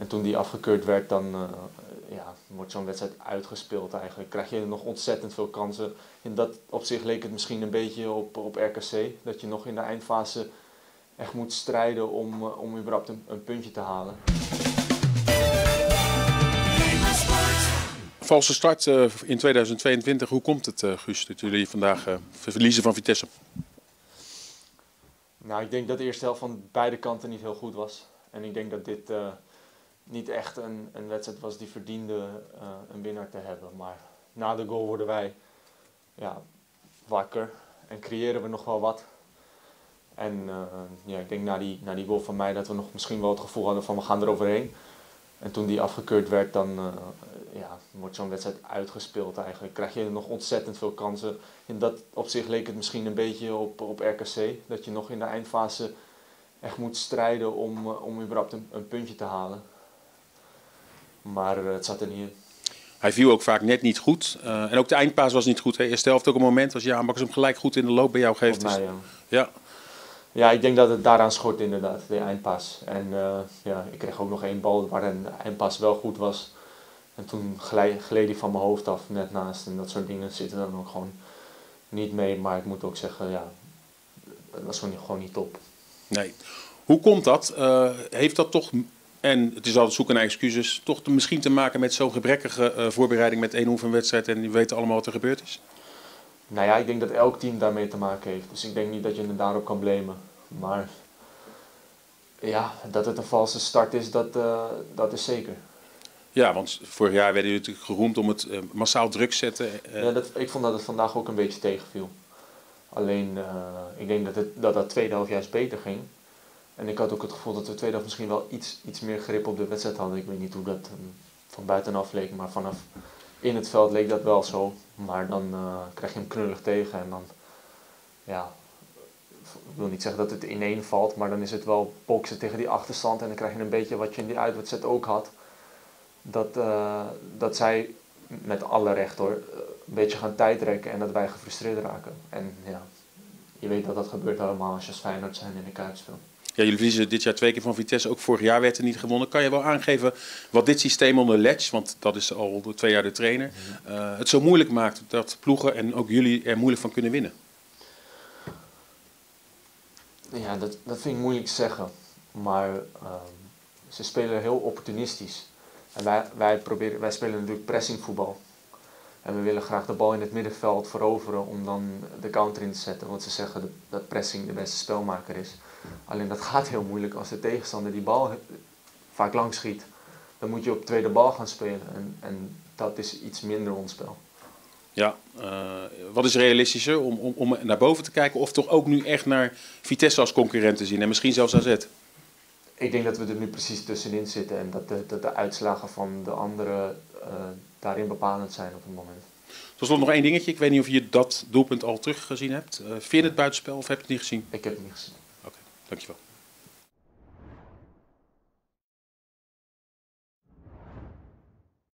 En toen die afgekeurd werd, dan uh, ja, wordt zo'n wedstrijd uitgespeeld eigenlijk. Krijg je nog ontzettend veel kansen. In dat opzicht leek het misschien een beetje op, op RKC. Dat je nog in de eindfase echt moet strijden om, uh, om überhaupt een, een puntje te halen. Valse start uh, in 2022. Hoe komt het, Guus, dat jullie vandaag verliezen van Vitesse? Nou, ik denk dat de eerste helft van beide kanten niet heel goed was. En ik denk dat dit niet echt een, een wedstrijd was die verdiende uh, een winnaar te hebben. Maar na de goal worden wij ja, wakker en creëren we nog wel wat. En uh, ja, ik denk na die, na die goal van mij dat we nog misschien wel het gevoel hadden van we gaan er overheen. En toen die afgekeurd werd, dan uh, ja, wordt zo'n wedstrijd uitgespeeld eigenlijk. Krijg je nog ontzettend veel kansen. In dat opzicht leek het misschien een beetje op, op RKC. Dat je nog in de eindfase echt moet strijden om, om überhaupt een puntje te halen. Maar uh, het zat er niet in. Hij viel ook vaak net niet goed. Uh, en ook de eindpaas was niet goed. Hè? Eerste helft ook een moment als Jaan Bakkers hem gelijk goed in de loop bij jou geeft. Mij, ja. ja. Ja, ik denk dat het daaraan schort inderdaad, de eindpas. En uh, ja, ik kreeg ook nog één bal waar een eindpas wel goed was. En toen gleed, gleed hij van mijn hoofd af net naast. En dat soort dingen zitten dan ook gewoon niet mee. Maar ik moet ook zeggen, ja, dat was gewoon niet top. Nee. Hoe komt dat? Uh, heeft dat toch en het is altijd zoeken naar excuses. Toch te, misschien te maken met zo'n gebrekkige uh, voorbereiding met één oefenwedstrijd. En we weten allemaal wat er gebeurd is? Nou ja, ik denk dat elk team daarmee te maken heeft. Dus ik denk niet dat je het daarop kan blamen. Maar ja, dat het een valse start is, dat, uh, dat is zeker. Ja, want vorig jaar werden jullie natuurlijk geroemd om het uh, massaal druk zetten. Ja, dat, ik vond dat het vandaag ook een beetje tegenviel. Alleen, ik denk dat, het, dat dat tweede juist beter ging. En ik had ook het gevoel dat we tweede helft misschien wel iets, iets meer grip op de wedstrijd hadden. Ik weet niet hoe dat um, van buitenaf leek, maar vanaf in het veld leek dat wel zo. Maar dan uh, krijg je hem knullig tegen en dan, ja, ik wil niet zeggen dat het ineen valt, maar dan is het wel boksen tegen die achterstand. En dan krijg je een beetje wat je in die uitwedstrijd ook had. Dat, uh, dat zij met alle recht hoor, een beetje gaan tijdrekken en dat wij gefrustreerd raken. En ja, je weet dat dat gebeurt allemaal als je als Feyenoord zijn in de Kuip speelt. Ja, jullie verliezen dit jaar twee keer van Vitesse. Ook vorig jaar werd er niet gewonnen. Kan je wel aangeven wat dit systeem onder Letch, want dat is al twee jaar de trainer, uh, het zo moeilijk maakt dat ploegen en ook jullie er moeilijk van kunnen winnen? Ja, dat, dat vind ik moeilijk te zeggen. Maar uh, ze spelen heel opportunistisch. En wij, wij, proberen, wij spelen natuurlijk pressingvoetbal. En we willen graag de bal in het middenveld veroveren om dan de counter in te zetten. Want ze zeggen dat pressing de beste spelmaker is. Alleen dat gaat heel moeilijk als de tegenstander die bal vaak lang schiet. Dan moet je op tweede bal gaan spelen en, en dat is iets minder ons spel. Ja, uh, wat is realistischer om, om, om naar boven te kijken of toch ook nu echt naar Vitesse als concurrent te zien en misschien zelfs AZ? Ik denk dat we er nu precies tussenin zitten en dat de, dat de uitslagen van de anderen uh, daarin bepalend zijn op het moment. Tot slot nog één dingetje. Ik weet niet of je dat doelpunt al teruggezien hebt. Uh, vind je het buitenspel of heb je het niet gezien? Ik heb het niet gezien. Dankjewel.